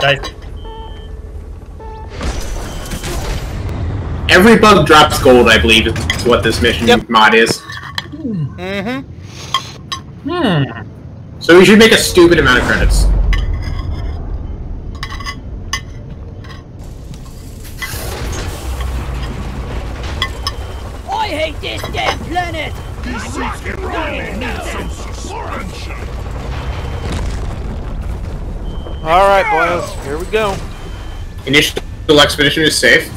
Guys, Every bug drops gold, I believe, is what this mission Yep. mod is. Mm-hmm. hmm. So we should make a stupid amount of credits. I hate this damn planet! Alright, boys. Here we go. Initial expedition is safe.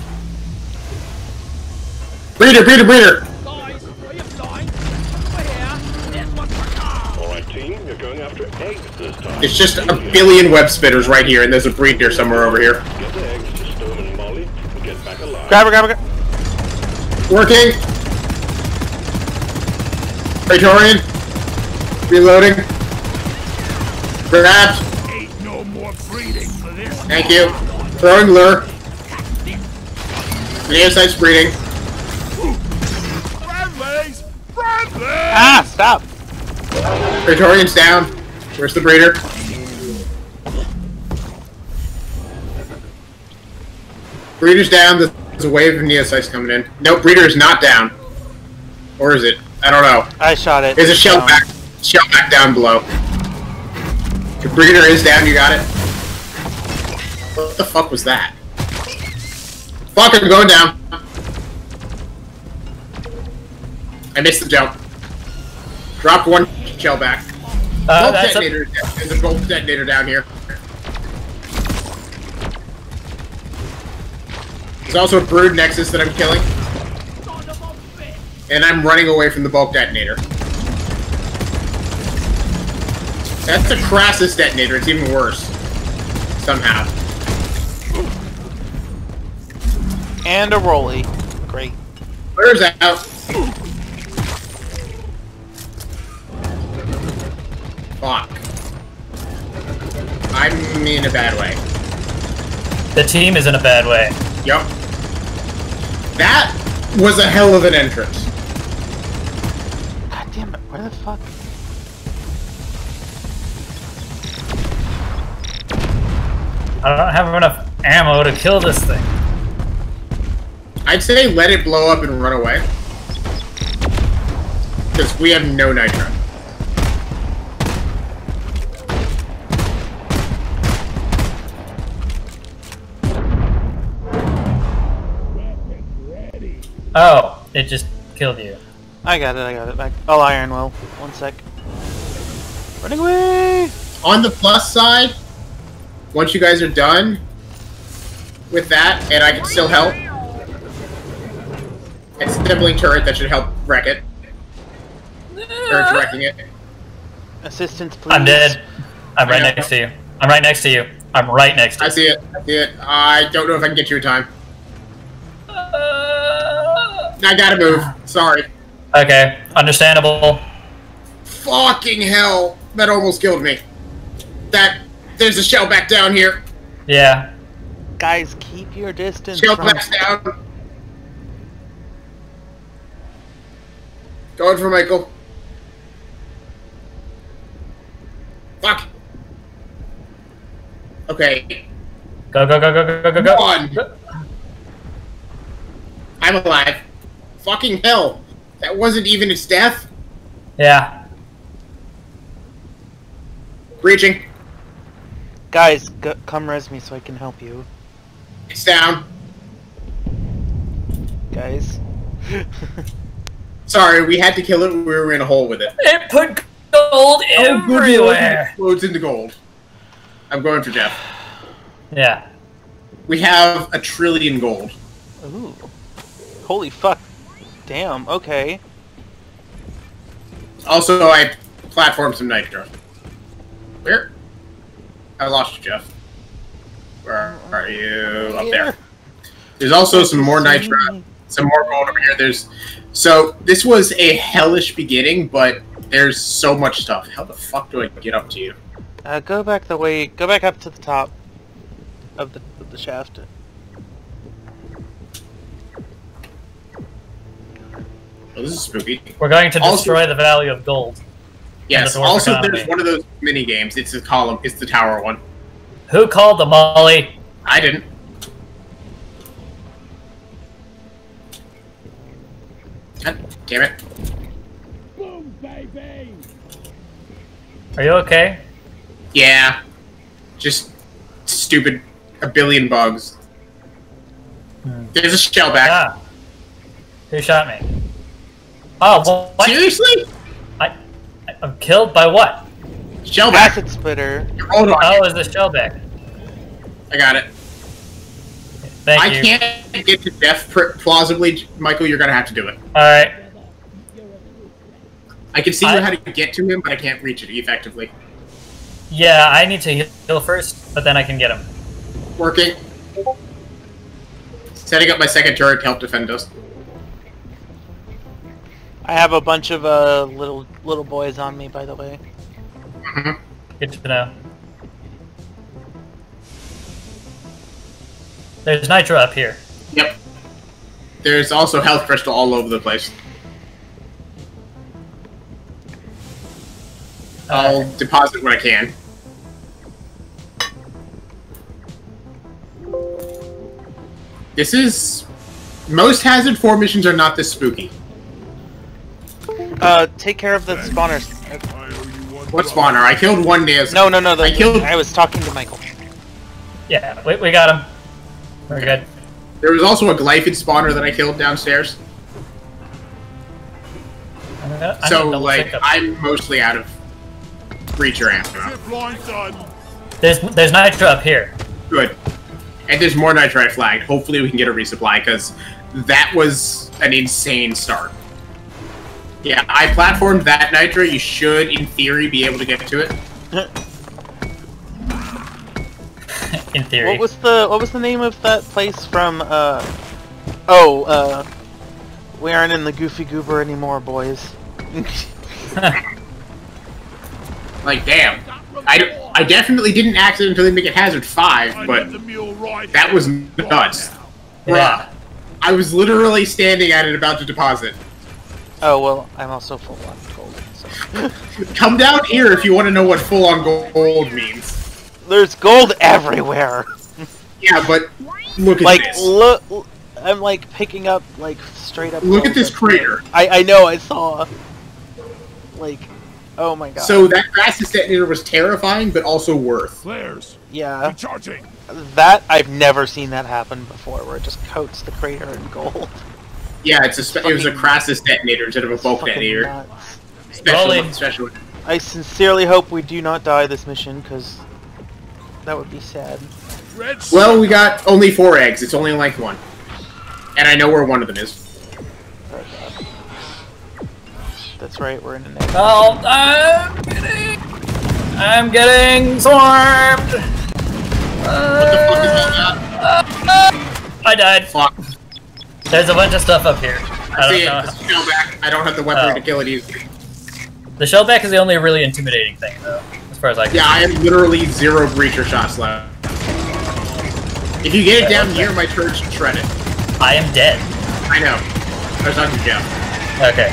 Breeder, breeder, breeder! Guys, are you flying? Over here! There's one for now! Alright team, you're going after eggs this time. It's just a billion web spitters right here, and there's a breeder somewhere over here. Get the eggs to Stone and Molly and get back alive. Grab her, grab her, grab her. Working! Praetorian! Reloading. Grabbed. Thank you. Throwing lure. Neopsites breeding. Friendlies! Friendlies! Ah, stop. Praetorian's down. Where's the breeder? Breeder's down. There's a wave of Neopsites coming in. No, breeder is not down. Or is it? I don't know. I shot it. There's a shell Down. back. Shell back down below. The breeder is down. You got it. What the fuck was that? Fuck! I'm going down. I missed the jump. Dropped one shell back. Uh, that's a. There's a bulk detonator down here. There's also a brood nexus that I'm killing, Son of a bitch! and I'm running away from the bulk detonator. That's a Crassus detonator. It's even worse. Somehow. And a rolly. Great. Where's out? Fuck. I'm in a bad way. the team is in a bad way. Yup. That was a hell of an entrance. God damn it. Where the fuck? I don't have enough ammo to kill this thing. I'd say let it blow up and run away. Because we have no nitro. Oh, it just killed you. I got it, I got it. Back. Oh, iron will. One sec. Running away! On the plus side, once you guys are done with that, and I can still help, it's a sibling turret that should help wreck it. Or it's wrecking it. Assistance, please. I'm dead. I'm right next to you. I'm right next to you. I'm right next to I see it. I see it. I don't know if I can get you in time. I gotta move. Sorry. Okay, understandable. Fucking hell. That almost killed me. That. There's a shell back down here. Yeah. Guys, keep your distance Shell from... back down. Going for Michael. Fuck. Okay. Go, go, go, go, go, go, go, go. One. I'm alive. Fucking hell. That wasn't even its death. Yeah. Breaching. Guys, go, come res me so I can help you. It's down. Guys. Sorry, we had to kill it. We were in a hole with it. It put gold everywhere. Explodes into gold. I'm going for Jeff. Yeah. We have a trillion gold. Ooh. Holy fuck. Damn, okay. Also, I platformed some nitro. Where? I lost you, Jeff. Where are you? Up there. There's also some more nitro, some more gold over here. There's so this was a hellish beginning, but there's so much stuff. How the fuck do I get up to you? Uh, go back the way, go back up to the top of the, of the shaft. Oh, this is spooky. We're going to Also- destroy the Valley of Gold. Yes. the dwarf Also, economy. there's one of those mini games. It's the column. It's the tower one. Who called the molly? I didn't. God damn it. Boom, baby! Are you okay? Yeah. Just stupid a billion bugs. There's a shell back. Ah. Who shot me? Oh, what? Seriously? I, I'm killed by what? Shell back. Acid spitter. Hold on. Oh, it was the shellback. I got it. Thank I you. can't get to death plausibly, Michael. You're gonna have to do it. Alright. I can see I- how to get to him, but I can't reach it effectively. Yeah, I need to heal first, but then I can get him. Working. Setting up my second turret to help defend us. I have a bunch of uh little little boys on me, by the way. Mhm. Good to know. There's nitro up here. Yep. There's also health crystal all over the place. I'll deposit what I can. This is... Most Hazard 4 missions are not this spooky. Uh, take care of the spawners. Uh, I owe you one What spawner? I killed one Naz. No, no, no. The, I killed- I was talking to Michael. Yeah, we, we got him. We're good. There was also a Glyphid spawner that I killed downstairs. I'm gonna- I need to So, like. I'm mostly out of breacher ammo. Zip. There's there's nitro up here. Good. And there's more nitrite flagged. Hopefully we can get a resupply, because that was an insane start. Yeah, I platformed that nitro. You should, in theory, be able to get to it. In theory. What was the What was the name of that place from? Uh, oh, uh, we aren't in the Goofy Goober anymore, boys. Like, damn. I, I definitely didn't accidentally make it Hazard 5, but need the mule right that was nuts. yeah. Bruh. I was literally standing at it about to deposit. oh well, I'm also full on gold. So. Come down here if you want to know what full-on gold means. There's gold everywhere. Yeah, but look at Like this. look, I'm like picking up like straight up. Look at this crater. I I know. I saw. Like, oh my god. So that Crassus detonator was terrifying, but also worth. Flares. yeah, Recharging. that I've never seen that happen before, where it just coats the crater in gold. Yeah, it's a spe- it was a Crassus detonator instead of a bulk Fucking detonator. nuts. Special, Rolling. special. I sincerely hope we do not die this mission, because that would be sad. Red. Well, we got only four eggs. It's only like one, and I know where one of them is. That's right, we're in an egg. Oh, I'm getting, I'm getting swarmed. What the fuck is that? Uh, I died. Fuck. There's a bunch of stuff up here. I I see don't it. know. It's shell. I don't have the weaponry Oh. to kill it easily. The shellback is the only really intimidating thing, though, as far as I can. Yeah, I have literally zero breacher shots left. If you get it down near my turret, shred it. I am dead. I know. I was talking to Jeff. Okay.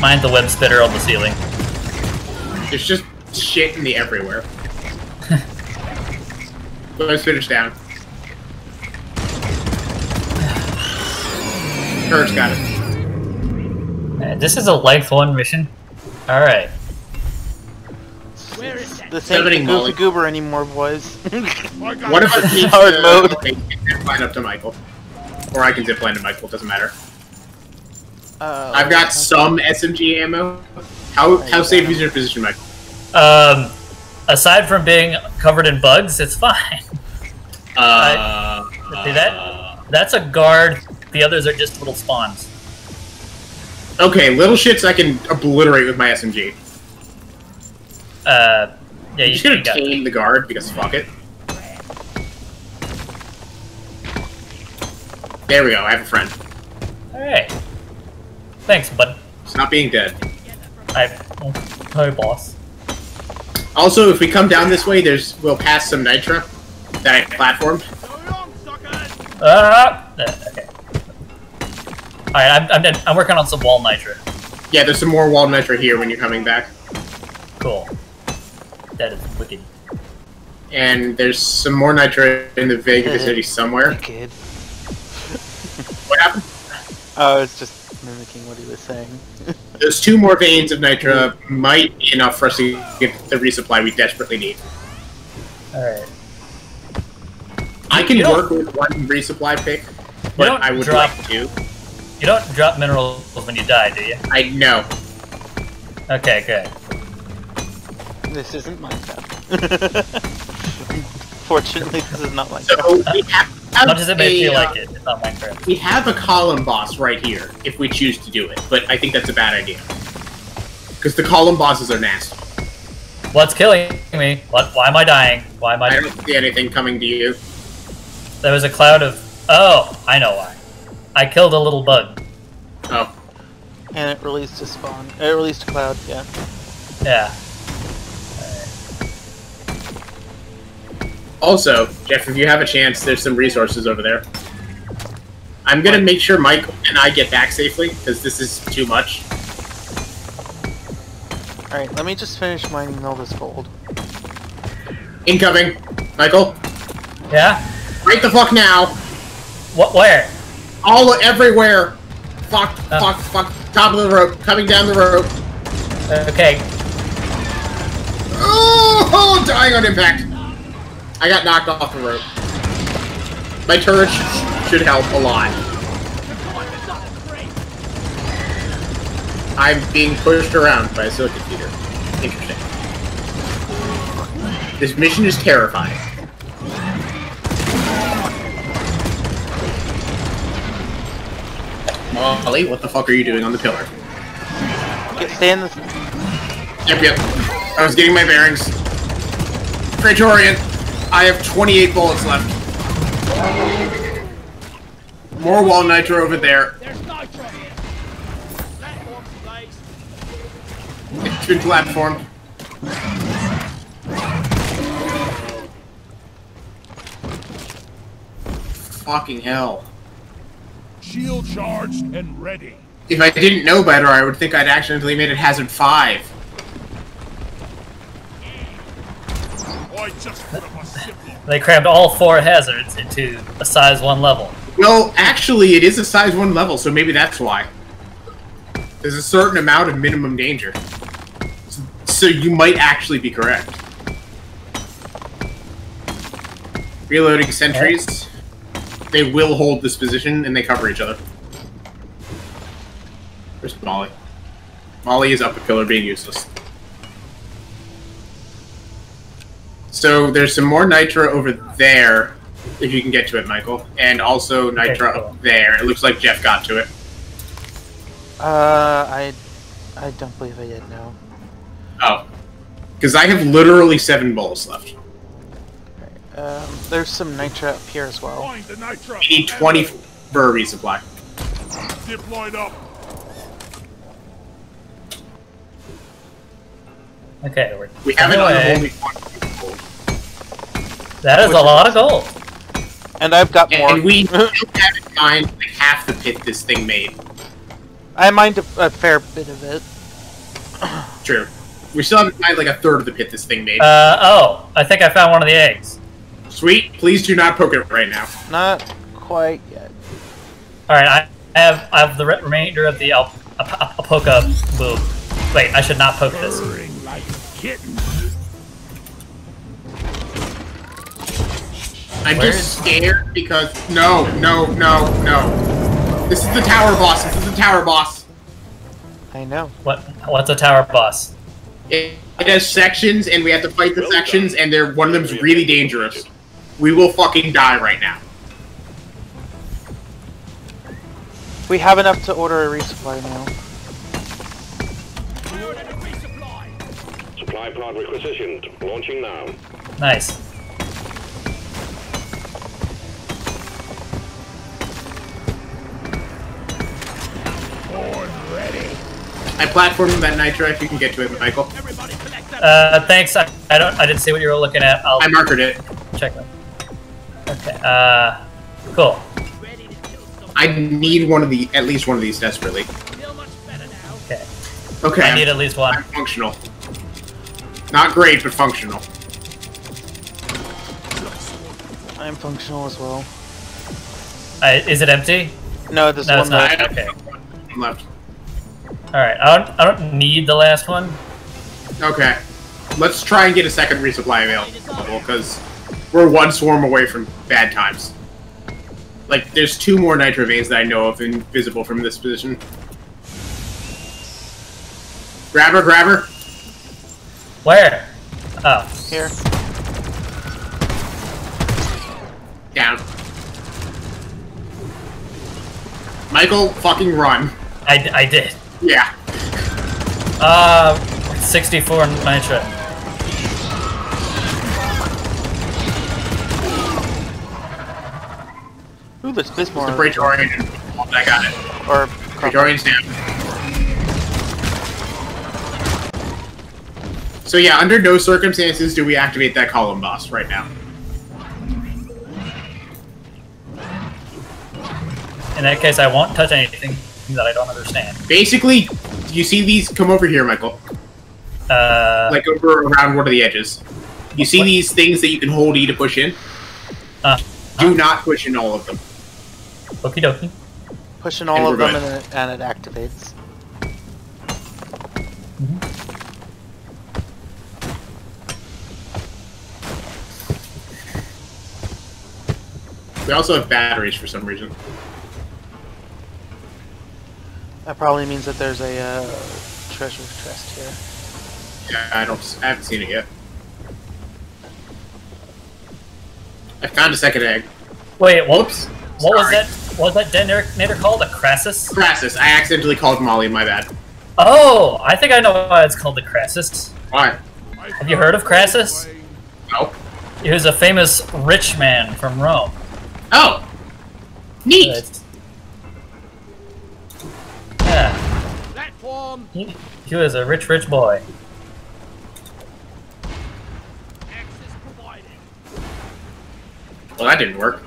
Mine's the web spitter on the ceiling. There's just shit in the everywhere. Let's finish down. Turret's got it. Uh, This is a life one mission. All right. Where is that? This ain't the Summoning Molly. Goofy Goober anymore, boys. I got What if it needs Hard to- mode. okay, zip line up to Michael, or I can zip line to Michael. Doesn't matter. Uh, I've got some SMG ammo. How how safe is your position, Michael? Um, aside from being covered in bugs, it's fine. Uh, See that? That's a guard. The others are just little spawns. Okay, little shits I can obliterate with my SMG. Uh, yeah, You you, just gonna tame the guard because fuck it. There we go. I have a friend. Hey, thanks, bud. Stop being dead. I. Hi, boss. Also, if we come down this way, there's we'll pass some nitra that I platformed. So long. Ah! Uh, okay. All right, I'm, I'm, dead. I'm working on some wall nitra. Yeah, there's some more wall nitra here when you're coming back. Cool. That is wicked. And there's some more nitro in the Vega City somewhere. Kid. What happened? Oh, it's just mimicking what he was saying. Those two more veins of nitro might be enough for us to get the resupply we desperately need. Alright. I can You work with one resupply pick, but I would drop- like to. You don't drop minerals when you die, do you? I know. Okay, good. This isn't my Minecraft. Fortunately, this is not Minecraft. So we have, As much as it may a, feel uh, like it, it's not Minecraft. We have a column boss right here if we choose to do it, but I think that's a bad idea. Because the column bosses are nasty. What's killing me? What? Why am I dying? Why am I? I don't see anything coming to you. There was a cloud of. Oh, I know why. I killed a little bug. Oh, And it released a spawn. It released a cloud, yeah. Yeah. Also, Jeff, if you have a chance, there's some resources over there. I'm gonna make sure Mike and I get back safely, because this is too much. Alright, let me just finish mining all this gold. Incoming! Michael, Yeah. right the fuck now! What? Where? All everywhere! Fuck, Uh. fuck, fuck. Top of the rope, coming down the rope. Okay. Oh, dying on impact. I got knocked off the rope. My turret sh- should help a lot. I'm being pushed around by a silicon feeder. Interesting. This mission is terrifying. Molly, what the fuck are you doing on the pillar? Get, stay in the... Yep, yep. I was getting my bearings. Praetorian, I have 28 bullets left. More wall nitro over there. There's nitro here. Platform. It's been platformed. Fucking hell. Shield charged and ready. If I didn't know better, I would think I'd accidentally made it hazard 5. I just put up a simple. They crammed all four hazards into a size one level. Well, actually, it is a size 1 level, so maybe that's why. There's a certain amount of minimum danger. So you might actually be correct. Reloading sentries. They will hold this position and they cover each other. Where's Molly? Molly is up a pillar being useless. So there's some more nitro over there, if you can get to it, Michael. And also nitro cool. up there. It looks like Jeff got to it. Uh, I... I don't believe I did, no. Oh. Because I have literally seven bullets left. Um, there's some nitro up here as well. The nitro. We need 20 for a resupply. Zip line up. Okay, we're We have anyway, an unholy quantity. That is a lot of gold. And I've got more. And we still have in mind like half the pit this thing made. I mined a, a fair bit of it. True. We still have in mind like a third of the pit this thing made. Uh oh, I think I found one of the eggs. Sweet. Please do not poke it right now. Not quite yet. All right, I I have I have the re- remainder of the Al- Ap- Apoca Bloom. Wait, I should not poke this. Like. I'm Where just scared because no, no, no, no. This is the tower boss. This is the tower boss. I know. What what's a tower boss? It, it has sections, and we have to fight the sections, and they're one of them's really dangerous. We will fucking die right now. We have enough to order a resupply now. Loaded resupply. Supply pod requisitioned. Launching now. Nice. Born ready. I platformed that nitro if you can get to it, Michael. Everybody collect that. Uh, thanks. I, I don't I didn't see what you were looking at. I'll I markered it. check them. Okay. Uh, cool. ready to kill some. I need one of the at least one of these desperately. Feel much better now. Okay. Okay. I need at least one. I'm functional. Not great, but functional. I'm functional as well. Uh, is it empty? No, there's No, one it's not. left. Okay. One left. All right. I don't. I don't need the last one. Okay. Let's try and get a second resupply available, because we're one swarm away from bad times. Like, there's two more nitro veins that I know of invisible from this position. Grabber, grabber. Where? Oh. Here. Down. Michael, fucking run. I, I did. Yeah. Uh, 64 nitro. Ooh, there's The Bismarck. Praetorian. I got it. Or Praetorian's down. So yeah, under no circumstances do we activate that column boss right now. In that case, I won't touch anything that I don't understand. Basically, you see these? Come over here, Michael. Uh, Like over around one of the edges. You see these things that you can hold E to push in? uh, Do not push in all of them. Okie dokie. pushing all of we're them good. and it, and it activates. We also have batteries for some reason. That probably means that there's a uh, treasure chest here. Yeah, I don't. I haven't seen it yet. I found a second egg. Wait. Whoops. What was Sorry. that? What was that detonator called? A Crassus? Crassus. I accidentally called Molly. My bad. Oh, I think I know why it's called the Crassus. Why? Have you heard of Crassus? No. He was a famous rich man from Rome. Oh. Neat. It's- Yeah, Platform. he, he was a rich, rich boy. Well, that didn't work.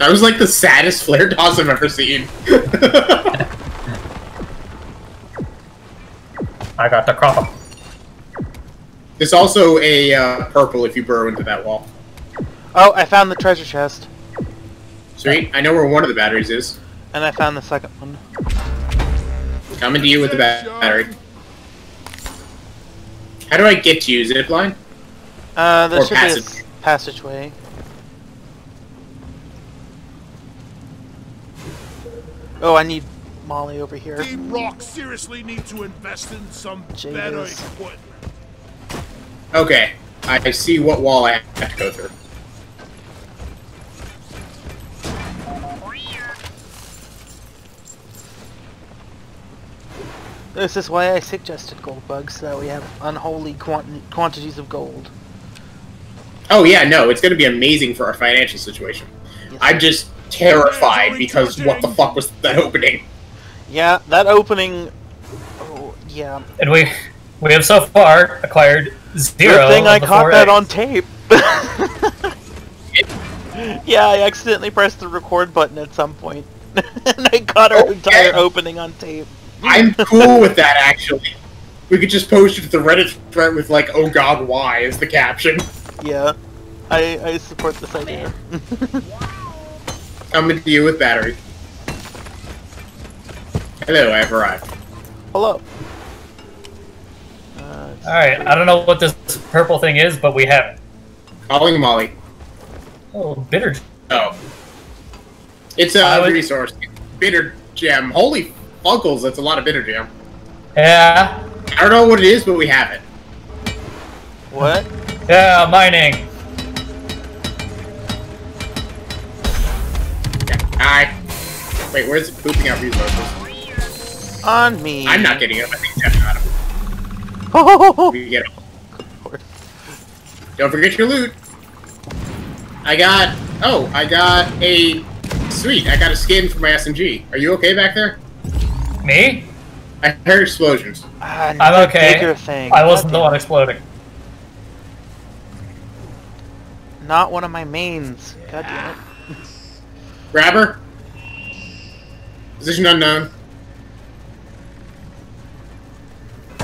That was like the saddest flare toss I've ever seen. I got the crop. There's also a uh, purple if you burrow into that wall. Oh, I found the treasure chest, Sweet. I know where one of the batteries is. and I found the second one. Coming to you with the ba- battery. How do I get to you? Zipline? Uh, there Or should be a passage. s- passageway. Oh, I need Molly over here. Team Rock seriously need to invest in some better equipment. Okay. I see what wall I have to go through. This is why I suggested gold bugs, so that we have unholy quant- quantities of gold. Oh yeah, no, it's gonna be amazing for our financial situation. Yes. I'm just terrified because what the fuck was that opening? Yeah, that opening. Oh, yeah. And we we have so far acquired zero. Good thing of I the caught four that eggs. on tape. yeah, I accidentally pressed the record button at some point, and I caught our Okay. entire opening on tape. I'm cool with that actually. We could just post it to the Reddit thread with like, "Oh God, why?" as the caption. Yeah, I I support this idea. Coming to you with battery. Hello, I've arrived. Hello. Uh, All right, I don't know what this purple thing is, but we have it. Calling Molly. Oh, bitter. Oh. It's I a would- resource. Bitter gem. Holy fuckles, that's a lot of bitter gem. Yeah, I don't know what it is, but we have it. what? yeah, mining. Hi. Wait, where's it pooping out resources? On me. I'm not getting it. I think Jeff got them. Oh, We get 'em. Don't forget your loot. I got. Oh, I got a. Sweet, I got a skin for my SMG. Are you okay back there? Me? I heard explosions. Ah, I'm okay. Thing. I wasn't the one exploding. Not one of my mains. God damn it. Grabber. Position unknown.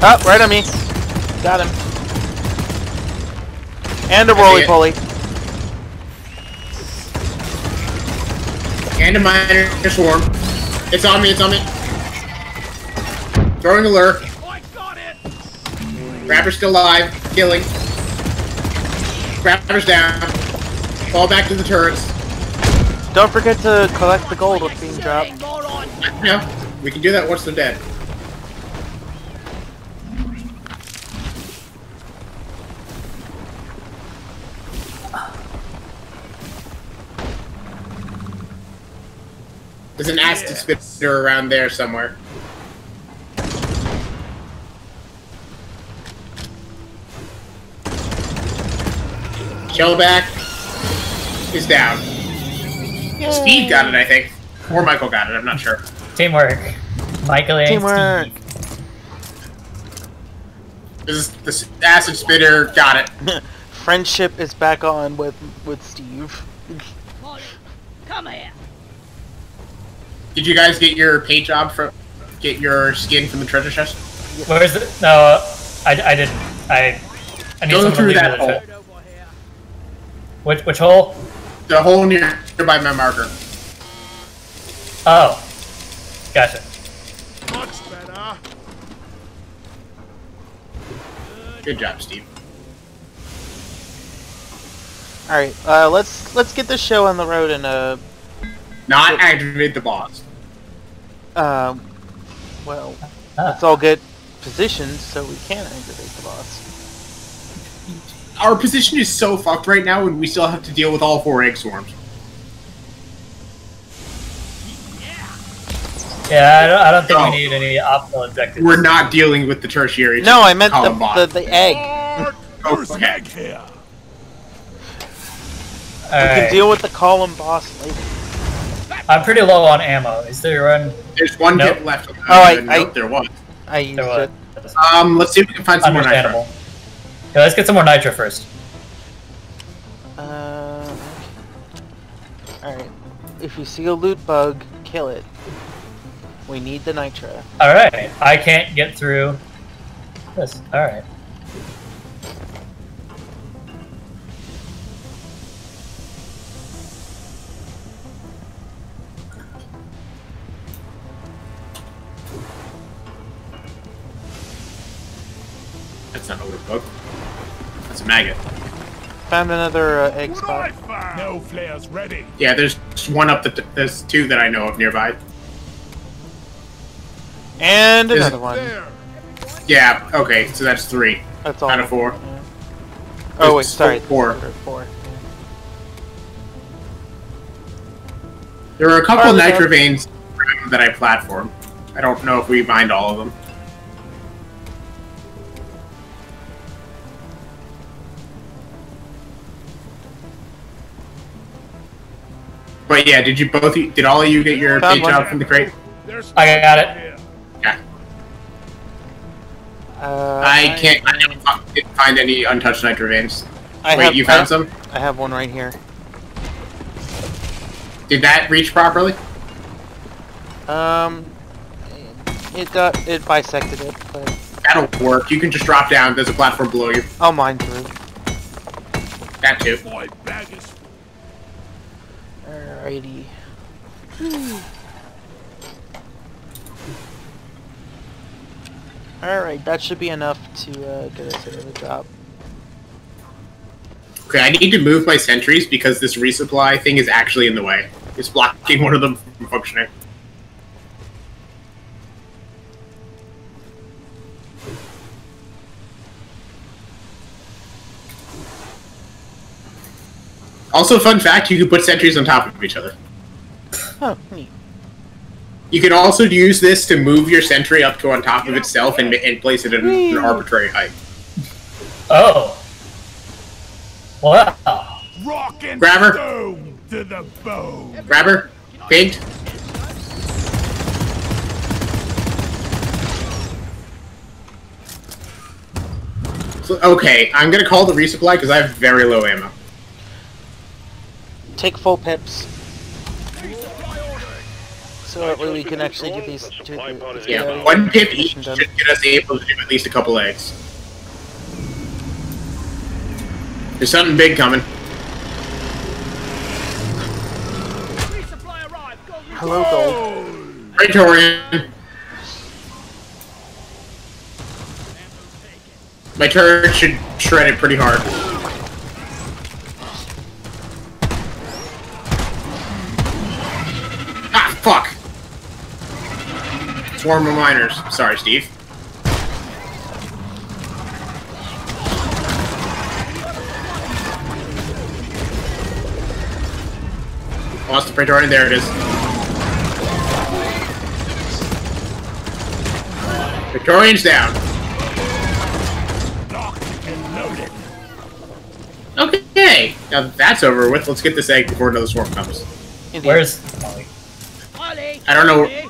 Oh, right on me. Got him. And a roly poly. And a minor swarm. It's on me, it's on me. Throwing a lure. I got it! Grabber's still alive. Killing. Grabber's down. Fall back to the turrets. Don't forget to collect the gold that's being dropped. Hey, moron! We can do that once they're dead. There's an acid spitter around there somewhere. Shellback is down. Steve got it, I think. Or Michael got it, I'm not sure. Teamwork. Michael and Teamwork. Steve. This is this acid spitter got it. Friendship is back on with with Steve. Molly, come here! Did you guys get your paint job from get your skin from the treasure chest? Where's the? No, I, I didn't. I. I need Go someone to through that hole. the- Right over here. Which which hole? The hole near nearby my marker. Oh, gotcha. Much better. Good job, Steve. All right, uh, let's let's get this show on the road and uh, Not activate the boss. um, well, Ah. let's all get positioned so we can activate the boss. Our position is so fucked right now, and we still have to deal with all four egg swarms. Yeah, I don't, I don't think Oh. we need any optional objectives. We're not dealing with the tertiary. No, I meant the the, the egg. Oh, There's okay. egg here. We can deal with the column boss later. I'm pretty low on ammo. Is there one? There's one Nope. kit left. Oh, I- I- nope, there was. I used There it. Um, let's see if we can find some more Understandable. nitro. Yeah, let's get some more nitro first. Uh, Alright. If you see a loot bug, kill it. We need the nitro. Alright, I can't get through this. Alright. That's not a loot bug. That's a maggot. Found another uh, egg spot. No flares ready. Yeah, there's one up the. There's two that I know of nearby. And Is it another one. There. Yeah. Okay, so that's three. That's all. Out of four. Yeah. Oh wait, sorry. four. Four. There are a couple Farther nitro veins that I platformed. I don't know if we mined all of them. But yeah, did you both? Did all of you get your Found page one. out from the crate? There's I got it. here. Yeah. Uh, I can't. I didn't fi- didn't find any untouched nitro veins. I Wait, have, you found have- some? I have one right here. Did that reach properly? Um, it got it bisected it, but That'll work. You can just drop down. There's a platform below you. I'll mine through. That too. My bag is Alrighty. Alright, that should be enough to uh, get us into the drop. Okay, I need to move my sentries because this resupply thing is actually in the way. It's blocking one of them from functioning. Also, fun fact, you can put sentries on top of each other. Oh, neat. You can also use this to move your sentry up to on top of itself and, and place it at an, an arbitrary height. Oh. Wow. rock and Grabber. stone to the bone. Grabber, pigged. So, okay, I'm gonna call the resupply because I have very low ammo. Take full pips. So that way we can actually get these The two. supply pod Yeah, the one pip each done. should get us able to do at least a couple eggs. There's something big coming. Resupply arrived. Go, resupply. Hello, gold. Praetorian. My turret should shred it pretty hard. Swarm of miners. Sorry, Steve. Lost the Praetorian. There it is. Praetorian's down. Okay, now that that's over with, let's get this egg before another swarm comes. Where's Molly? Ollie, I don't know-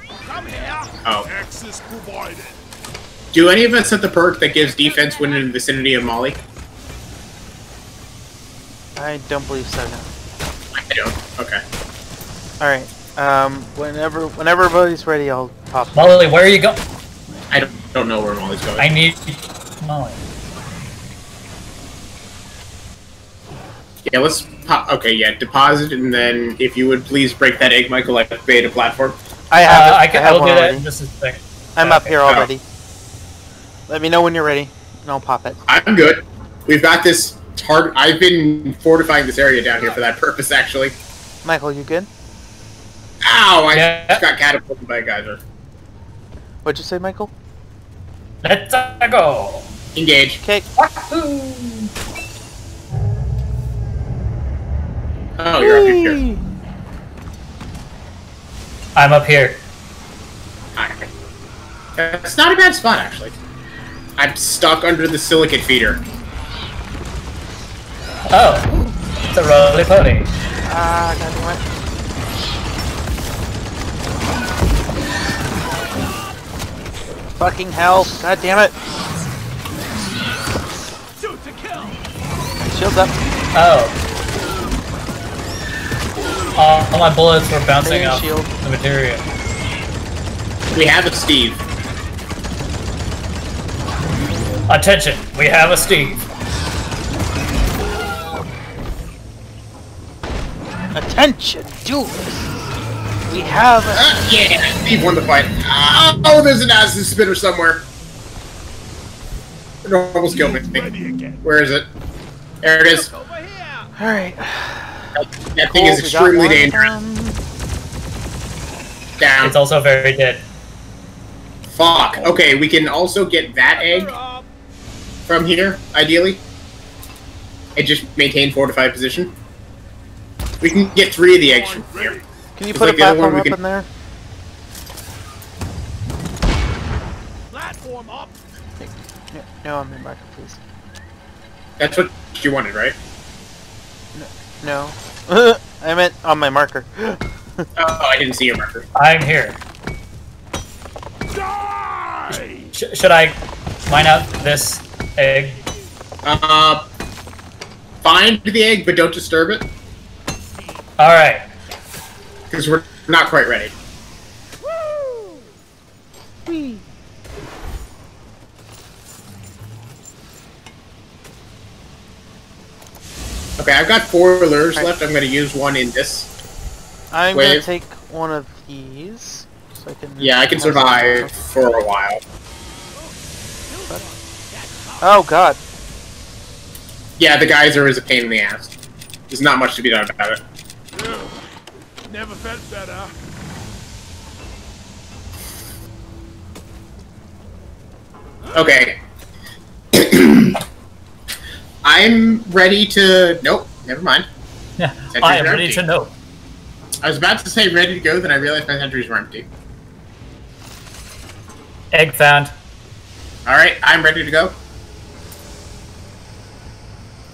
Do any of us have the perk that gives defense when in the vicinity of Molly? I don't believe so. No. I don't. Okay. All right. Um, whenever whenever everybody's ready, I'll pop. Molly, where are you going? I don't, don't know where Molly's going. I need Molly. Yeah, let's pop. Okay, yeah, deposit, and then if you would please break that egg, Michael, I like beta platform. I have Uh, it. I can. have I'll one do that in just a second. I'm up Okay. here Oh. Already. Let me know when you're ready, and I'll pop it. I'm good. We've got this hard. I've been fortifying this area down here for that purpose, actually. Michael, you good? Ow! I Yeah. just got catapulted by a geyser. What'd you say, Michael? Let's uh, go. Engage. Okay. Oh, you're up here. I'm up here. Alright. That's not a bad spot, actually. I'm stuck under the silicate feeder. Oh, it's a roly poly. Ah, goddamn it. Fucking hell. God damn it. Shoot to kill. Shields up. Oh. All, all my bullets were bouncing off shield. the material. We have a Steve. Attention, we have a Steve. Attention, duelists. We have a... Uh, yeah, Steve won the fight. Oh, there's an acid spitter somewhere. It almost killed me. Again. Where is it? There it is. Alright. That thing is extremely dangerous. Down. It's also very dead. Fuck. Okay, we can also get that egg You're up. From here, ideally. And just maintain fortified position. We can get three of the eggs from here. Can you put like a the other one platform up can- in there? Platform up. No, no I'm in marker, please. That's what you wanted, right? No. I meant on my marker. Oh, I didn't see your marker. I'm here. Die. Sh should I mine out this egg? Uh, find the egg, but don't disturb it, Alright. because we're not quite ready. Woo. Whee! Okay, I've got four lures Alright. left. I'm going to use one in this. I'm gonna take one of these. So I can Yeah, I can survive for a while. Oh god. Yeah, the geyser is a pain in the ass. There's not much to be done about it. Phew. Never felt better. Okay. I'm ready to. Nope, never mind. Yeah, Sentries I am ready empty. to know. I was about to say ready to go, then I realized my sentries were empty. Egg found. Alright, I'm ready to go.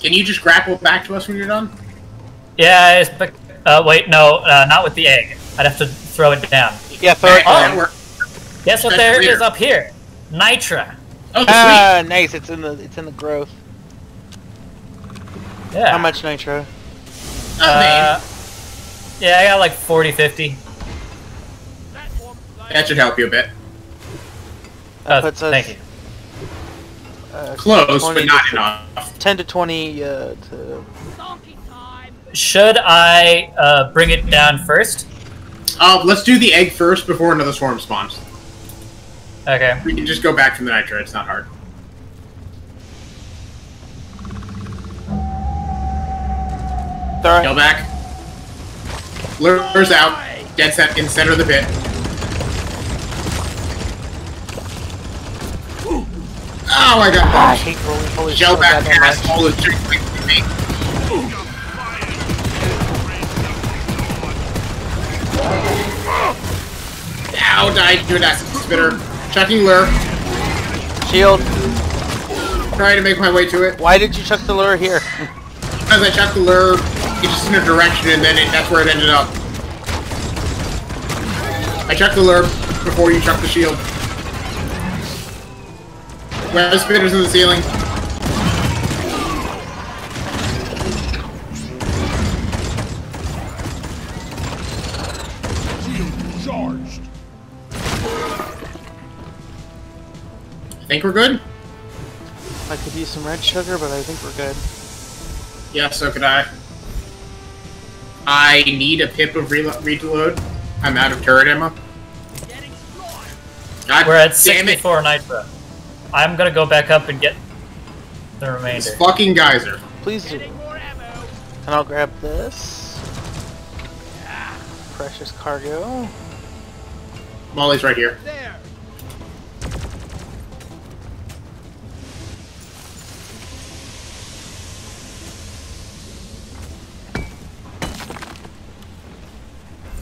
Can you just grapple back to us when you're done? Yeah, it's, bec- uh, wait, no, uh, not with the egg. I'd have to throw it down. Yeah, throw it Oh, down. that worked. Guess what That's there weird. is up here? Nitra. Oh, sweet. Ah, nice. It's in the it's in the growth. Yeah. How much nitro? Oh, man. Uh, yeah, I got like 40, 50. That should help you a bit. Uh, puts us- thank you. Uh, Close, 20 but not fif- enough. 10 to 20 uh, to... Should I uh, bring it down first? Uh, let's do the egg first before another swarm spawns. Okay. We can just go back from the nitro. It's not hard. Throw it. Go back. Lures out. Dead set in center of the pit. Oh my I hate rolling holy Gel so back goddamn much. asshole is drinking me. Ow, died to an acid spitter. Chucking lure. Shield. Trying to make my way to it. Why did you chuck the lure here? As I chucked the lure, it just in a direction and then it, that's where it ended up. I chucked the lure before you chucked the shield. Web spitters in the ceiling. Charged. I think we're good. I could use some red sugar, but I think we're good. Yeah, so could I. I need a pip of reload. I'm out of turret ammo. God We're at damn it. 64 nitro. I'm gonna go back up and get the This remainder. fucking geyser. Please do. Getting more ammo. And I'll grab this. Precious cargo. Molly's right here. There.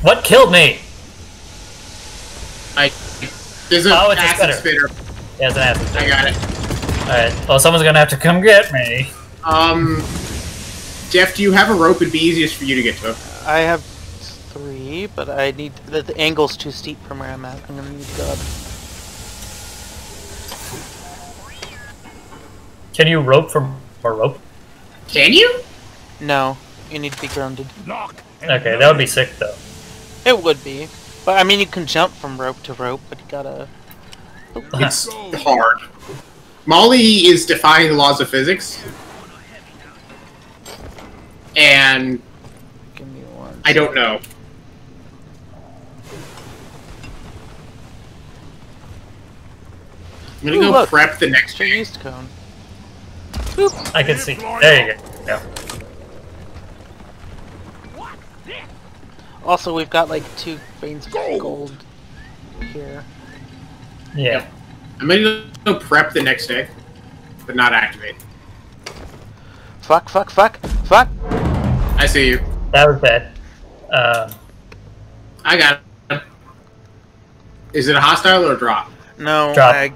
What killed me? I. There's a Oh, it's a acid spitter. Spitter. Yeah, it's an acid. I got it. Alright, well, someone's gonna have to come get me. Um, Jeff, do you have a rope? It'd be easiest for you to get to. I have three, but I need the, the angle's too steep from where I'm at. I'm gonna need to go up. Can you rope from a rope? Can you? No, you need to be grounded. Okay, that would be sick though. It would be, but I mean you can jump from rope to rope, but you gotta. It's hard. Molly is defying the laws of physics. And Give me one. I don't know. I'm gonna Ooh, go look. prep the next Straight day. east cone. I can see. There you go. What? This. Also, we've got like two veins of gold here. Yeah. I'm gonna go prep the next day, but not activate. Fuck, fuck, fuck, fuck! I see you. That was bad. Um, I got it. Is it a hostile or a drop? No, Drop. I,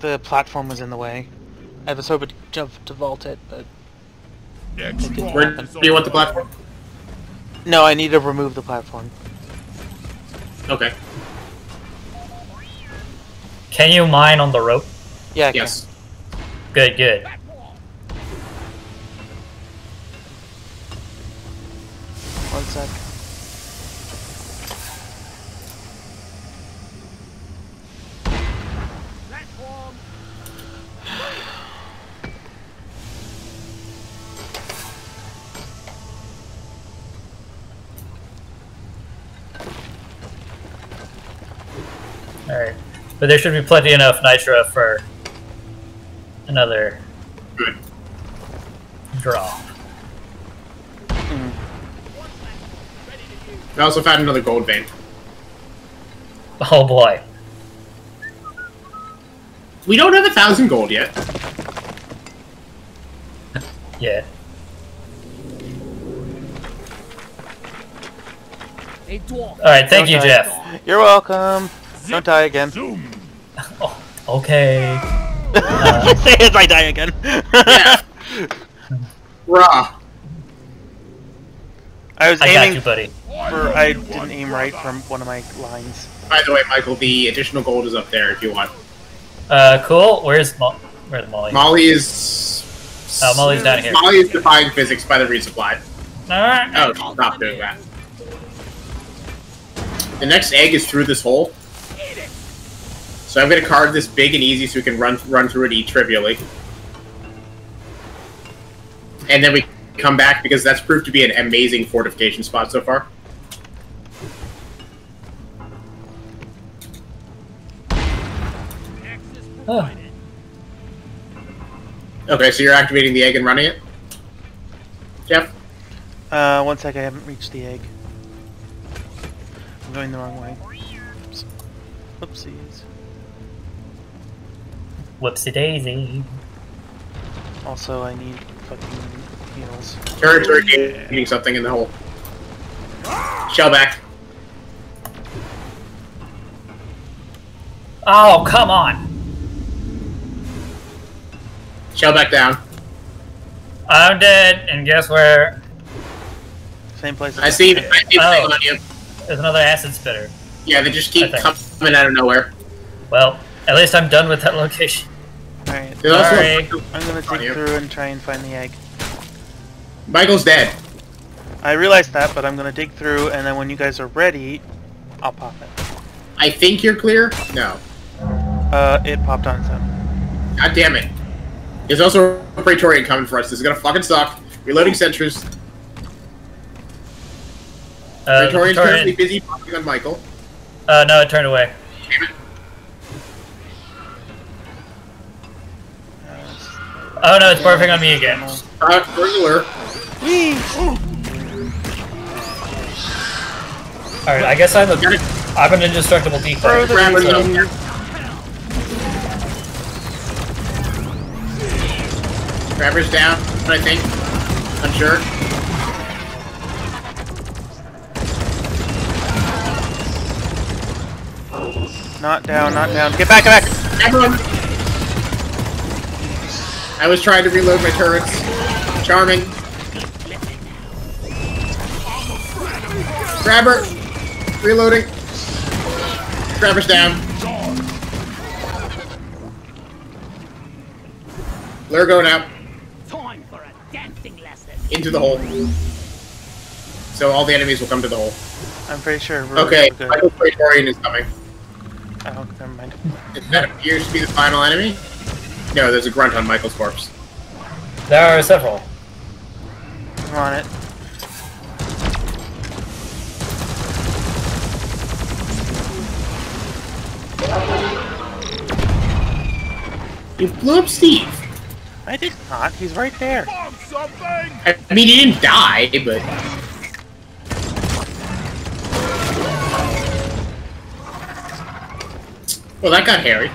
the platform was in the way. I was hoping to jump to vault it, but Next It didn't Where happen. do you want the platform? no, I need to remove the platform. Okay. Can you mine on the rope? Yeah, I can. Yes. Good, good. platform. One sec. Platform. Alright. But there should be plenty enough nitro for another Good. drop. I also found another gold vein. Oh boy. We don't have a thousand gold yet. Yeah. A dwarf. Alright, thank you, Okay. Jeff. You're welcome. Don't die again. Zoom. Oh, okay. Say as I die again. Yeah. Rah. I was I got aiming you, buddy. for. I didn't aim right from one of my lines. By the way, Michael, the additional gold is up there if you want. Uh, cool. Where's Mo- Where's Molly? Molly is. Oh, Molly's down here. Molly is defying physics by the resupply. Alright. Oh, stop doing that. The next egg is through this hole. So I'm gonna carve this big and easy so we can run run through it e trivially. And then we come back because that's proved to be an amazing fortification spot so far. Oh. Okay, so you're activating the egg and running it? Jeff? Uh, one sec, I haven't reached the egg. I'm going the wrong way. Oops. Oopsies. Whoopsie daisy. Also, I need fucking heals. Turret, turret, getting something in the hole. Shell back. Oh, come on. Shell back down. I'm dead, and guess where? Same place. I see, I see Oh. thing on you. There's another acid spitter. Yeah, they just keep coming out of nowhere. Well, at least I'm done with that location. Alright, There's also Sorry. I'm gonna dig through and try and find the egg. Michael's dead. I realized that, but I'm gonna dig through, and then when you guys are ready, I'll pop it. I think you're clear? No. Uh, it popped on its own. God damn it. There's also a Praetorian coming for us. This is gonna fucking suck. Reloading sentries. Uh, Praetorian's currently busy popping on Michael. uh, no, it turned away. Damn it. Oh no, it's barfing on me again. Uh, burglar. Alright, I guess I'm a, Gotta I'm an indestructible decoy. Throw the grab her Grabber's down, I think. I'm sure. Not down, not down. Get back, get back! Everyone! I was trying to reload my turrets. Charming. Grabber! Reloading. Grabber's down. Lure going out Time for a dancing lesson. into the hole. So all the enemies will come to the hole. I'm pretty sure we're, Okay, we're. Michael Praetorian is coming. Oh, never mind. That appears to be the final enemy. No, there's a grunt on Michael's corpse. There are several. I'm on it. You blew up Steve. I did not. He's right there. I mean, he didn't die, but well, that got hairy.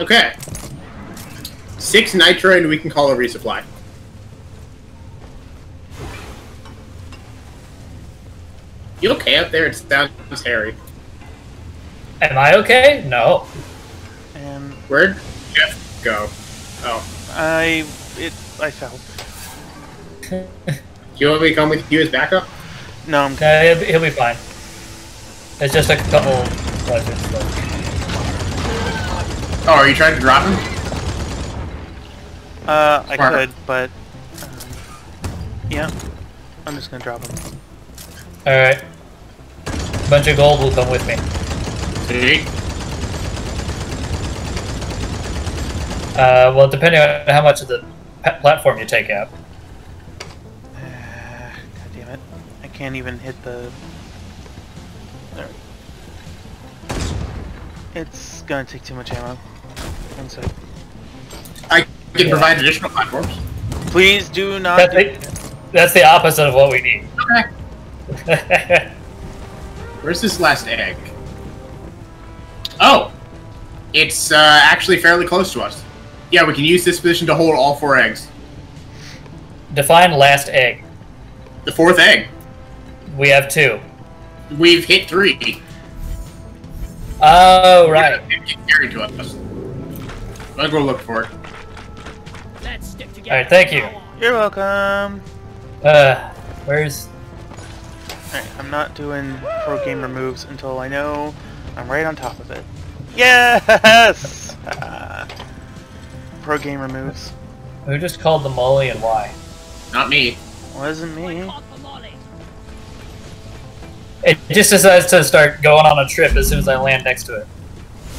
Okay, six nitro, and we can call a resupply. You okay up there? It sounds hairy. Am I okay? No. And Where'd Jeff go? Oh, I... it... I fell. do you want me to come with you as backup? No, I'm good. No, he'll, be- he'll be fine. It's just a couple legends. But... Oh, are you trying to drop him? Uh, I Smart. could, but... Um, yeah. I'm just gonna drop him. Alright. Bunch of gold will come with me. See? Uh, well, depending on how much of the platform you take out. God damn it. I can't even hit the... There. It's gonna take too much ammo. One sec. I can Yeah. provide additional platforms. Please do not That's do... the, that's the opposite of what we need. Okay. Where's this last egg? Oh! It's uh, actually fairly close to us. Yeah, we can use this position to hold all four eggs. Define last egg. The fourth egg. We have two. We've hit three. Oh, right. It gets carried to us. Let's go look for it. Let's stick together. Alright, thank you. You're welcome. Uh, where's... Alright, I'm not doing pro gamer moves until I know I'm right on top of it. Yes! pro gamer moves. Who just called the molly and why? Not me. Wasn't me. Boycott the molly. It just decides to start going on a trip as soon as I land next to it.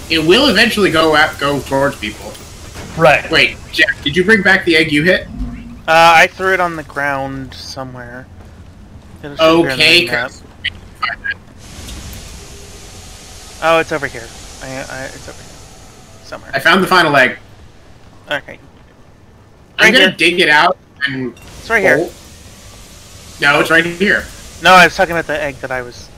It will eventually go out, go towards people. Right. Wait, Jack, did you bring back the egg you hit? Uh, I threw it on the ground somewhere. It'll show here on the Okay, Oh, it's over here. I, I, it's over here. Somewhere. I found the final egg. Okay. I'm Right gonna here. dig it out and. It's right here. No, it's right here. No, I was talking about the egg that I was...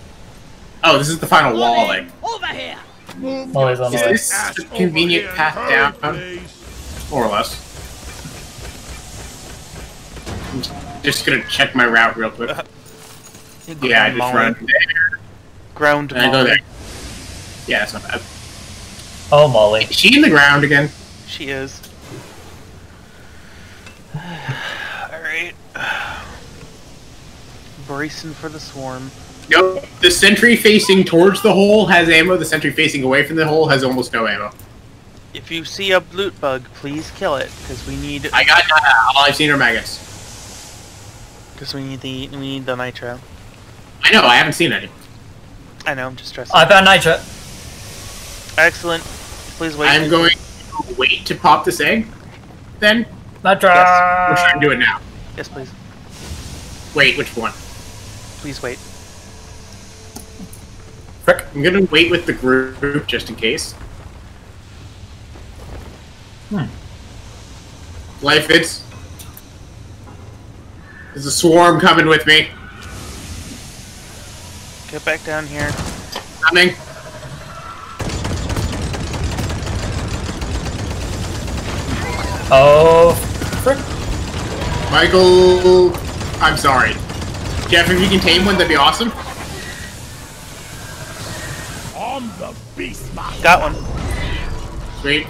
Oh, this is the final wall egg. Over here! Molly's on the Is way. this Ass convenient path down? please. More or less. I'm just gonna check my route real quick. Uh, yeah, I just Molly. run there Ground and I go there. Yeah, that's not bad. Oh, Molly. Is she in the ground again? She is. Alright. Bracing for the swarm. No, the sentry facing towards the hole has ammo. The sentry facing away from the hole has almost no ammo. If you see a loot bug, please kill it, because we need I got uh, all I've seen are maggots. because we need the we need the nitro. I know, I haven't seen any. I know, I'm just stressing. I found nitro. Excellent. Please wait. I'm going to wait to pop this egg. Then Nitra! we're trying to do it now. Yes, please. Wait, which one? Please wait. Frick. I'm gonna wait with the group just in case. Hmm. Life it's. There's a swarm coming with me. Get back down here. Coming. Oh, frick. Michael, I'm sorry. Jeff, if you can tame one, that'd be awesome. I'm the beast master. Got one. Sweet.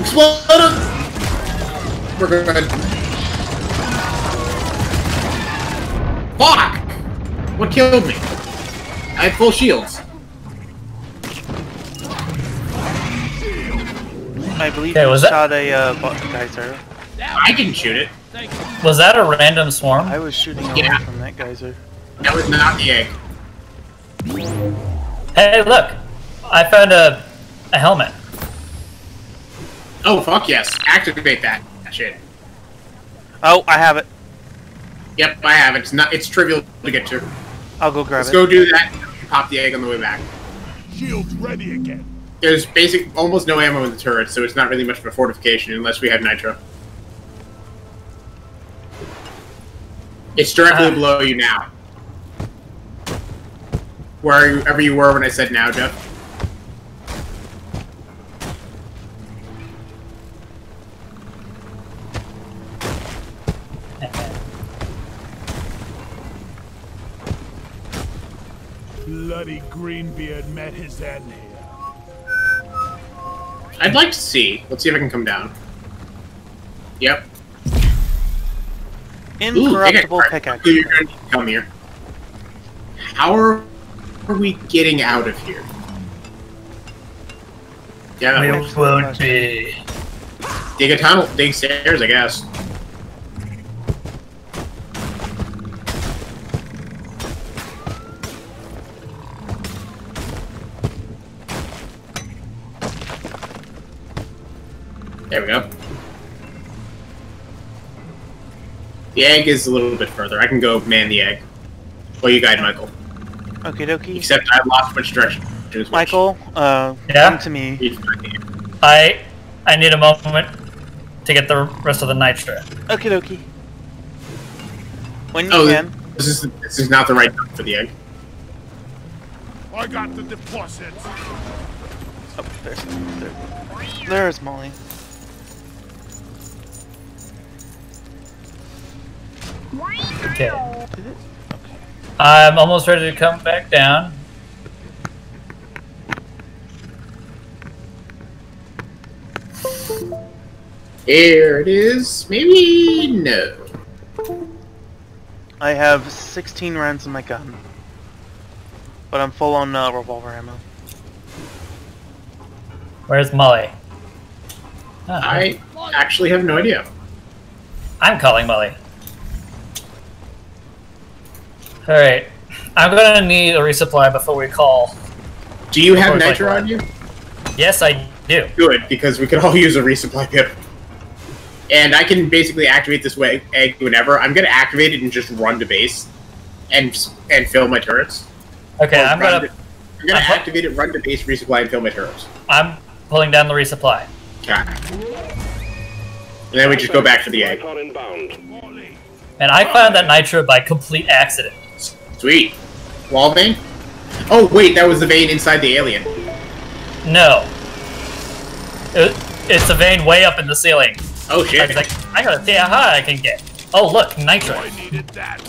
Explode him! We're good. Fuck! What killed me? I had full shields. I believe Okay, you was that- shot a uh, bot geyser. I didn't shoot it. Thank you. Was that a random swarm? I was shooting away Yeah. from that geyser. That was not the egg. Hey, look! I found a, a helmet. Oh, fuck yes. Activate that. Shit. Oh, I have it. Yep, I have. It's not. It's trivial to get to. I'll go grab Let's it. go do that. and Pop the egg on the way back. Shields ready again. There's basic, almost no ammo in the turret, so it's not really much of a fortification unless we have nitro. It's directly Ah. below you now. Wherever you were when I said now, Jeff. Bloody Greenbeard met his end here. I'd like to see. Let's see if I can come down. Yep. Ooh, Incorruptible pick pickaxe. You're gonna come here. How are, are we getting out of here? Yeah, that We works. won't be. Dig a tunnel, dig stairs, I guess. There we go. The egg is a little bit further. I can go man the egg. Well, you guide Michael. Okay, dokie. Except I lost which direction. to. Michael, uh, Yeah? come to me. You find the egg. I I need a moment to get the rest of the nitra. Okie dokie. When you Oh, can. this is this is not the right time for the egg. I got the deposit. Oh, there's, there, there's Molly. Okay. I'm almost ready to come back down. Here it is. Maybe no. I have 16 rounds in my gun. But I'm full on uh, revolver ammo. Where's Molly? Huh. I actually have no idea. I'm calling Molly. Alright. I'm gonna need a resupply before we call. Do you have Of nitro on you? Yes, I do. Good, because we could all use a resupply pip. And I can basically activate this way egg whenever. I'm gonna activate it and just run to base, and and fill my turrets. Okay, Or I'm gonna. to- I'm gonna I'm activate it, run to base, resupply, and fill my turrets. I'm pulling down the resupply. Okay. And then we just go back to the egg. And I found that nitro by complete accident. Sweet. Wall vein? Oh wait, that was the vein inside the alien. No. It, it's a vein way up in the ceiling. Oh I shit. was like, I gotta see how high I can get. Oh look, nitro. I needed that.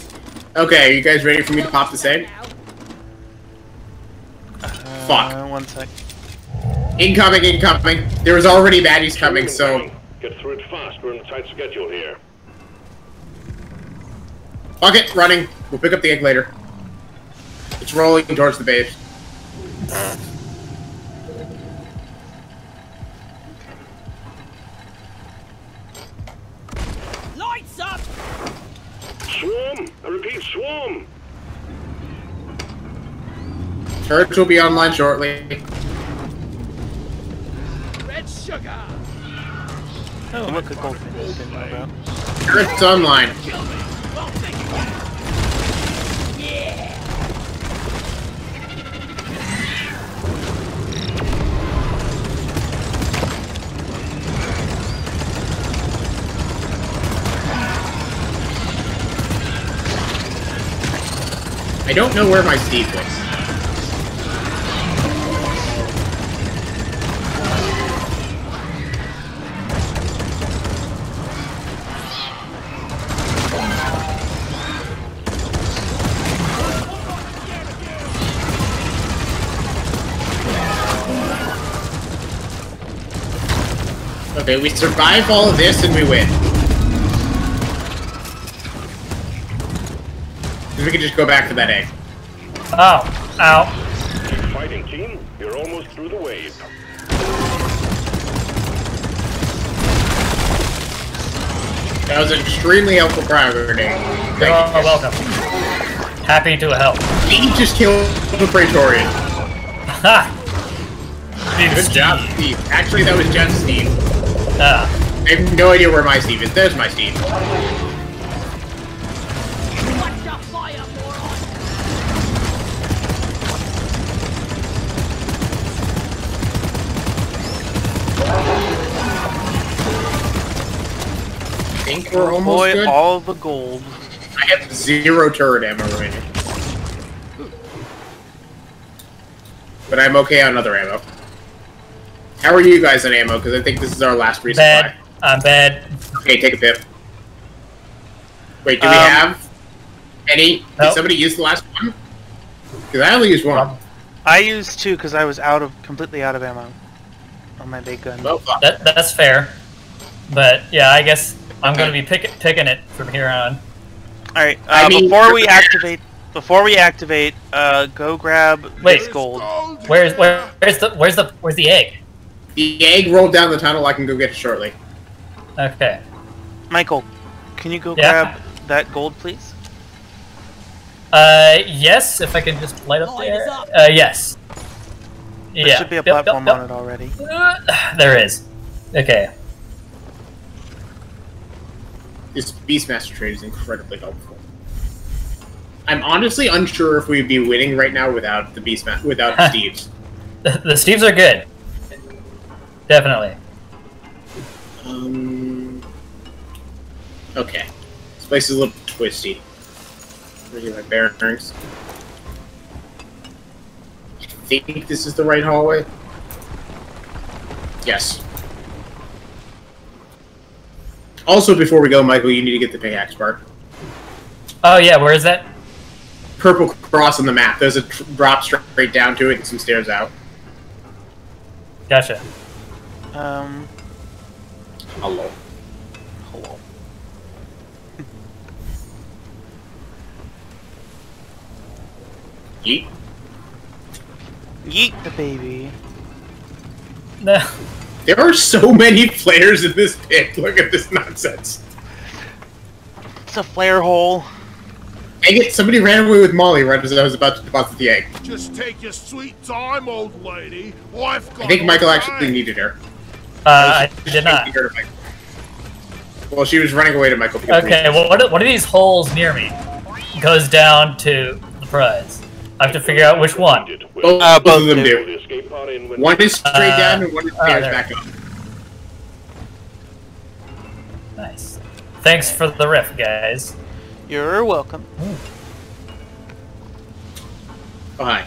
Okay, are you guys ready for me to pop this egg? Fuck. Uh, one sec. Incoming, incoming. There was already baddies coming, so Get through it fast. We're on a tight schedule here. fuck it, running. We'll pick up the egg later. It's rolling towards the base. Lights up! Swarm! I repeat, swarm! Turrets will be online shortly. Red sugar! Oh, look, a goldfish. Didn't know about. Turrets online. I don't know where my Steve was. Okay, we survive all of this and we win. We can just go back to that egg. Oh, ow. Keep fighting, team. You're almost through the wave. That was an extremely helpful cryo grenade. You're Thank all you. welcome. Happy to help. He just killed the Praetorian. Ha! Big Good job, Steve. Actually, that was just Steve. Ah, I have no idea where my Steve is. There's my Steve. I think we're almost Boy, good. all the gold. I have zero turret ammo remaining. But I'm okay on other ammo. How are you guys on ammo? Because I think this is our last resupply. bad. I'm bad. Okay, take a pip. Wait, do we Um, have any? Did Nope. somebody use the last one? Because I only used one. I used two because I was out of completely out of ammo on my big gun. Well, fuck. That that's fair. But yeah, I guess I'm gonna be pick, picking it from here on. All right. Uh, I mean- before we activate, before we activate, uh, go grab Wait. this gold. Where's where, where's the where's the where's the egg? The egg rolled down the tunnel. I can go get it shortly. Okay. Michael, can you go Yeah. grab that gold, please? Uh, yes. If I can just light up Light there. is up. Uh, yes. There Yeah. should be a Yep, yep, platform yep. on it already. Uh, there is. Okay. This Beastmaster trade is incredibly helpful. I'm honestly unsure if we'd be winning right now without the Beastmaster, without the Steves. The, the Steves are good. Definitely. Um. Okay. This place is a little twisty. Where's my bearings? I think this is the right hallway. Yes. Also, before we go, Michael, you need to get the pickaxe bar. Oh yeah, where is that? Purple cross on the map. There's a drop straight down to it and some stairs out. Gotcha. Um, Hello. hello. Yeet. Yeet the baby. No. There are so many players in this pit. Look at this nonsense. It's a flare hole. Dang it, somebody ran away with Molly right as I was about to deposit the egg. Just take your sweet time, old lady. I've got I think Michael day. actually needed her. Uh, I did not. Taking her to Michael. Well, she was running away to Michael. Okay, well, what are, what are these holes near me? Goes down to the prize. I have to figure out which one. Both, Uh, both both of them do. do. The escape pod in when One is straight Uh, down and one is stairs there. back up. Nice. Thanks for the riff, guys. You're welcome. Oh, hi.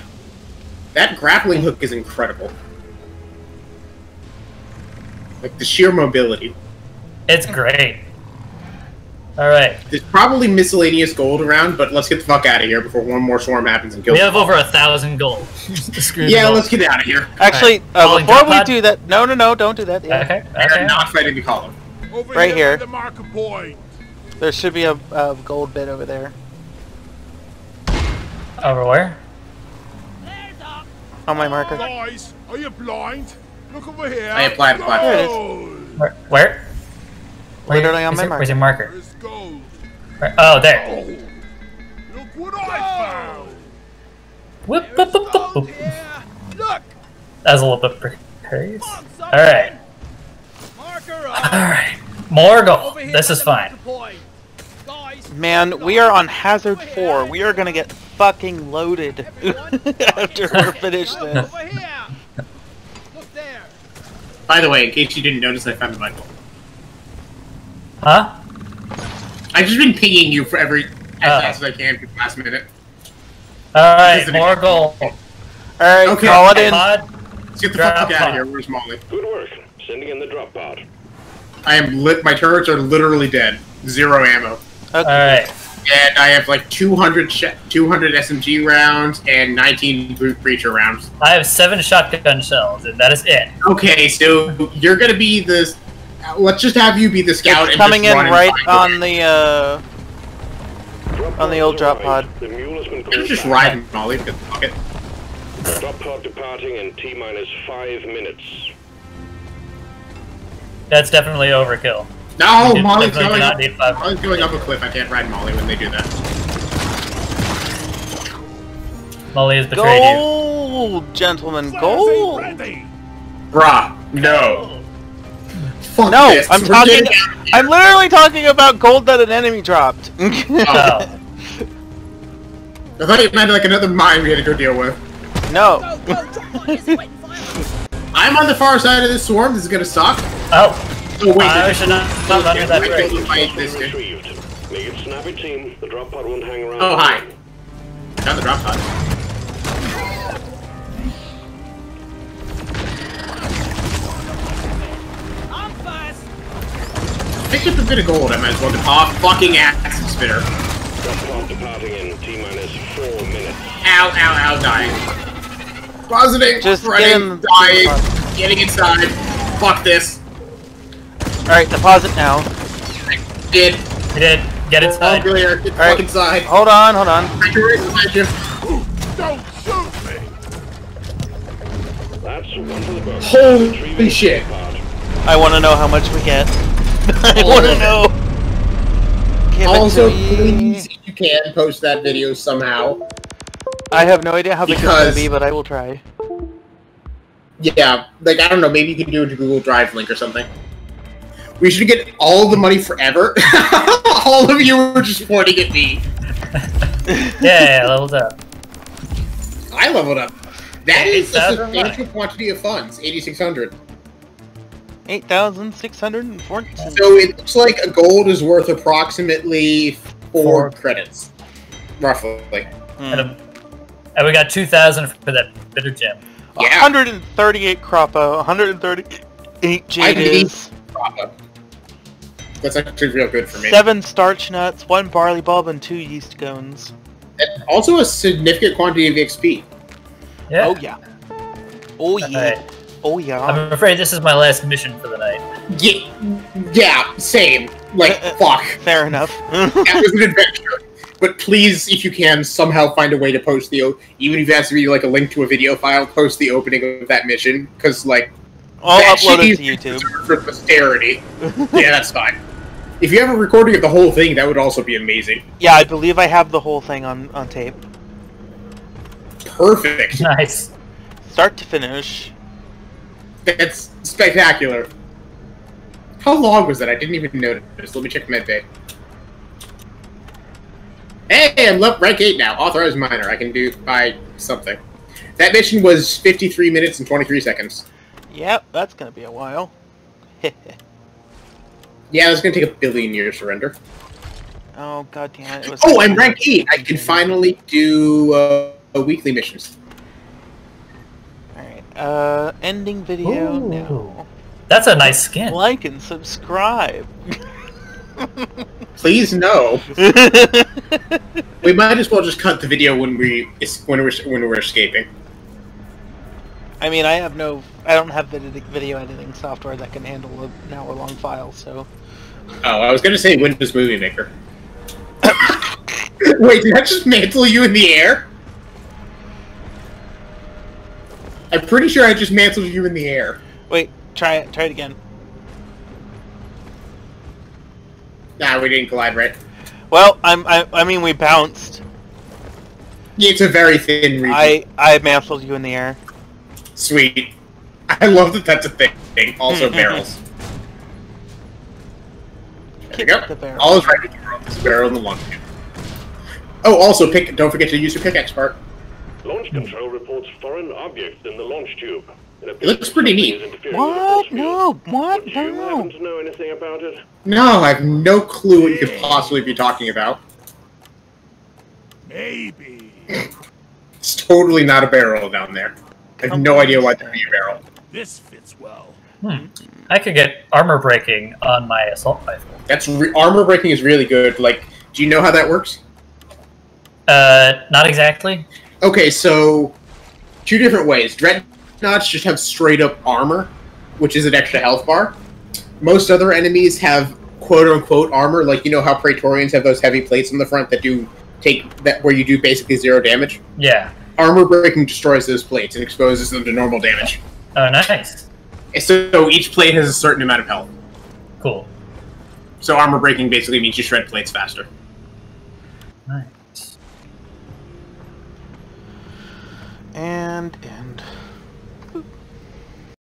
That grappling hook is incredible. Like the sheer mobility. It's great. All right, There's probably miscellaneous gold around, but let's get the fuck out of here before one more swarm happens and kills we have over a thousand gold. Yeah, gold. let's get out of here. Actually, Alright. uh, before we pod? do that, no, no, no, don't do that. Yeah. Okay. We are Okay. not fighting the column. Over Right here. The marker point. There should be a, a gold bit over there Over where? There's on my marker. Guys, are you blind? Look over here. I applied the There it is. Gold. Where? Where? Literally on where's my your- marker. Where's your marker? Where- Oh, there. Oh, look what I found. Whoop, whoop, whoop, whoop, whoop. Look. That was a little bit precarious. Come on, All right. Marker All up. right. More gold. Over here This is the fine. marker point. Guys, Man, we are on hazard four. We are gonna get fucking loaded after we're finished this. over here. Look there. By the way, in case you didn't notice, I found a Michael. Huh? I've just been pinging you for every as Oh. fast as I can for the last minute. All right. Isn't it? More gold. All right, Okay. call it in. Pod. Let's get the Drop fuck out pod. of here. Where's Molly? Good work. Sending in the drop pod. I am lit. My turrets are literally dead. Zero ammo. All Okay. right. And I have like 200, sh 200 SMG rounds and 19 brute breacher rounds. I have seven shotgun shells, and that is it. Okay, so you're gonna be the. Uh, Let's just have you be the scout It's and coming just in run right find on the. the uh, On the old drop pod. The mule has been You're called just back. riding Molly. Fuck it. Drop pod departing in T minus five minutes. That's definitely overkill. No, Molly's going not up. need five. Molly's going up a cliff. I can't ride Molly when they do that. Molly has betrayed you. gold, gentlemen, gold. ain't. Bruh, no. Fuck No, this. I'm We're talking. getting out of here. I'm literally talking about gold that an enemy dropped. Oh. I thought you meant like another mine we had to go deal with. no. Go, go, drop pod is waiting fire. I'm on the far side of this swarm. This is gonna suck. Oh. Oh wait, I there's- should not, not run that I bridge. killed the fight this dude. Make it snappy, team. The drop pod won't hang around. Oh hi. Down the drop pod. Picked up a bit of gold. I might as well depart fucking acid spitter. Drop departing in T minus four minutes. Ow, ow, ow, dying. Positing, Just get running, in- dying, getting inside. Fuck this. All right, deposit now. I did. You did. Get Oh, inside. clear. Get the All right. fuck inside. Hold on, hold on. I can raise behind you. Don't shoot me. That's one for the. Holy shit. I want to know how much we get. I All want to know. Give Also, please, if you can, post that video somehow. I have no idea how big it's gonna Because- be, but I will try. Yeah, like, I don't know, maybe you can do a Google Drive link or something. We should get all the money forever. all of you are just pointing at me. Yeah, yeah, levels up. I leveled up. That is a 8,000 substantial quantity of funds, 8,600. Eight thousand six hundred and fourteen. So it looks like a gold is worth approximately four, Four. credits. Roughly. Hmm. And, a- and we got 2,000 for that bitter gem. Yeah. 138 Croppa, 138 I Jadiz, That's actually real good for me. seven starch nuts, one barley bulb, and two yeast cones. And also a significant quantity of XP. Yeah. Oh yeah. Oh yeah. Alright. Oh yeah. I'm afraid this is my last mission for the night. Yeah, yeah same. Like, uh, uh, fuck. Fair enough. That was an adventure. But please, if you can, somehow find a way to post the, even if it has to be like a link to a video file, post the opening of that mission, because like, I'll That upload it to YouTube. for posterity. yeah, that's fine. If you have a recording of the whole thing, that would also be amazing. Yeah, I believe I have the whole thing on, on tape. Perfect. Nice. Start to finish. That's spectacular. How long was that? I didn't even notice. Let me check medbay. Hey, I'm rank 8 now. Authorized miner. I can do by something. That mission was 53 minutes and 23 seconds. Yep, that's gonna be a while. Yeah, it's gonna take a billion years to render. oh god damn it! it was Oh, I'm rank 8. I can finally do uh, weekly missions. Alright, uh, ending video Ooh. now. That's a nice skin. Like and subscribe. Please no. We might as well just cut the video when we when we're when we're escaping. I mean, I have no, I don't have vid- video editing software that can handle an hour-long file, so. Oh, I was gonna say Windows Movie Maker. Wait, did I just mantle you in the air? I'm pretty sure I just mantled you in the air. Wait, try it. Try it again. Nah, we didn't collide, right? Well, I'm. I, I mean, we bounced. Yeah, It's a very thin region. I I mantled you in the air. Sweet. I love that that's a thing. Also barrels. There we go. the barrel. All is right with the world. A barrel in the launch. Oh, also, pick. Don't forget to use your pickaxe part. Launch control reports foreign objects in the launch tube. It, looks pretty neat. What? No. What? Would you No. happen know anything about it? No, I have no clue what you could possibly be talking about. Maybe. It's totally not a barrel down there. I have no idea why that'd be a barrel. This fits well. Hmm. I could get armor breaking on my assault rifle. That's re- armor breaking is really good. Like, do you know how that works? Uh, not exactly. Okay, so two different ways. Dreadnoughts just have straight up armor, which is an extra health bar. Most other enemies have quote unquote armor, like you know how Praetorians have those heavy plates on the front that do take that where you do basically zero damage. Yeah. Armor breaking destroys those plates and exposes them to normal damage. Oh, nice. And So each plate has a certain amount of health. Cool. So armor breaking basically means you shred plates faster. Nice. And end.